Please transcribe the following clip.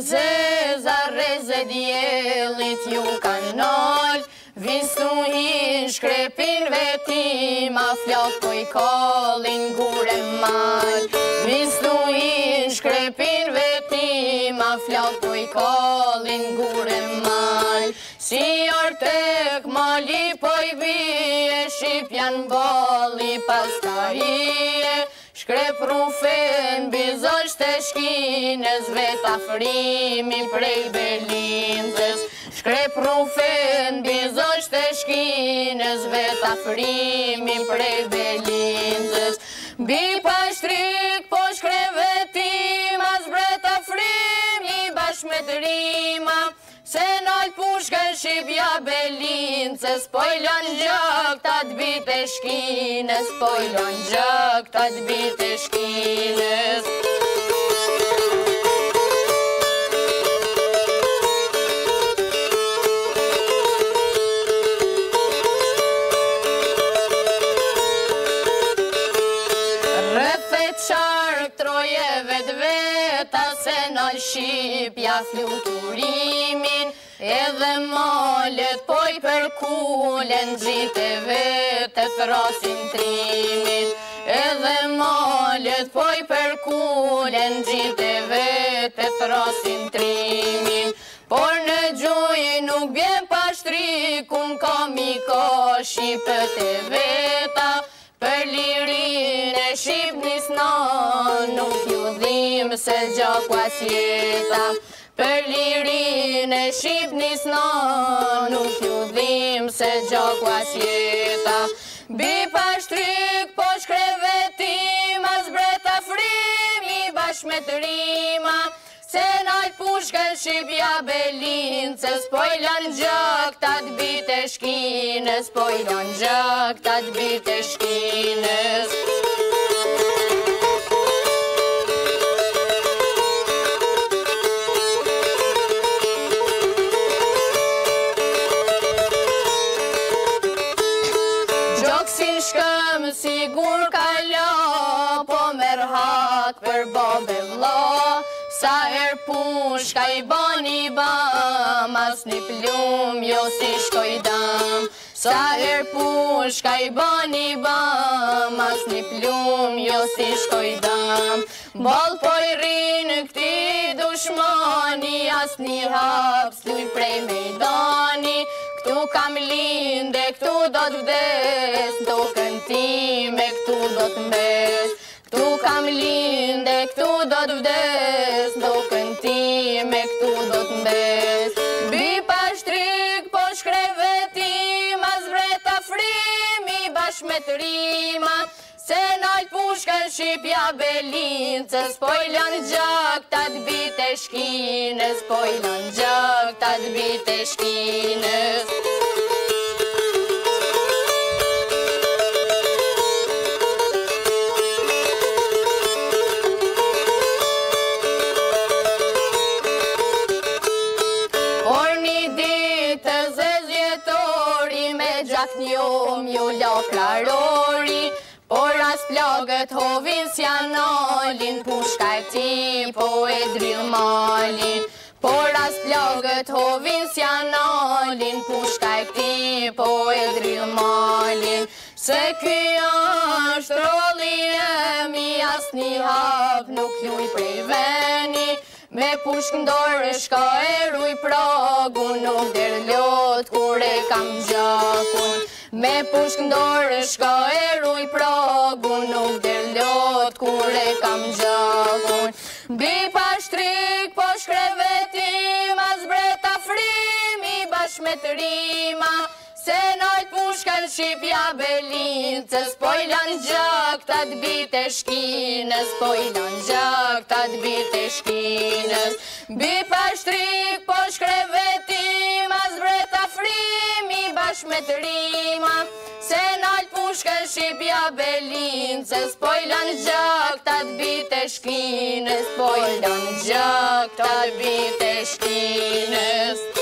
Se zare djelit ju kanë nëll Visu i shkrepin veti ma fjot i kolin gure mal Visu i shkrepin veti ma fjot i kolin gure mal Si artek ma lipoj vje Shqip janë boli pas ta i shkrep rufen, bizojsh të shkines, veta frimi prej belintës. Shkrep rufen, bizojsh të shkines, veta frimi prej belintës. Bi pashtrik, po shkrep vetim, as breta frimi, bashkë Shqipja jo Belinces, pojlon gjëk të të bitë e shkines, pojlon gjëk të të bitë e shkines. Shqipja fluturimin Edhe molet po i përkulen gjitë e vetë trimit Edhe molet po i përkulen gjitë e vetë trimit Por në gjojë nuk bjen pashtrikun kun kam i ka veta Për lirinë e shqipë një snanë nuk ju dhimë se gjakua qjeta Për lirin e shqip njës në, nuk ju dhim se gjok was jeta. Bi pashtryk po shkrevetim, as breta frimi bash me të rima. Se nalë pushken shqipja belin, se spojlon gjok të atë bit e shkines, spojlon gjok të atë bit e shkines. gjok të atë bit e shkines. sigur ka lo Po mërë hakë për bobe vlo Sa er push ka i bon i bam As një plumë jo si shkoj dam Sa er push ka i bon i bam As një plumë jo si shkoj dam Bol po i rinë këti dushmoni As një hapë sluj prej me i don Ju kam linde, këtu do të vdes Do këntime, këtu do të mbes Tu kam linde, këtu do të vdes Do këntime, këtu do të mbes Bi pa shtryk, po shkre vetim A zbret afrimi, bashk me të rima Se nalt pushkën shqipja belin Se spojlën gjak, ta të bite shkine Spojlën gjak, ta të bite shkinë Jo m'ju la klarori Por as plagët hovin s'ja n'allin Pushka e ti po e drill malin Por as plagët hovin s'ja n'allin Pushka e ti po e drill malin Se kjo është trolli e mi As një hap nuk luj i prej veni Me pushk ndorë shka e ruj pragu Nuk derë lotë kur e kam gjakun Me pushkë ndore shka e ruj progun Nuk dhe lot kur e kam gjagun Bi pa shtrik po shkre vetima Zbre ta frimi bashk me të rima Se nojt pushkë në Shqipja Belinces Po i lanë gjak të atë bit e shkines Po i lanë gjak të atë bit e shkines Bi pa shtrik po me të rima Se nalë pushke shqipja belin Se spojla në gjak të atë bitë e shkines Spojla në gjak të atë bitë e shkines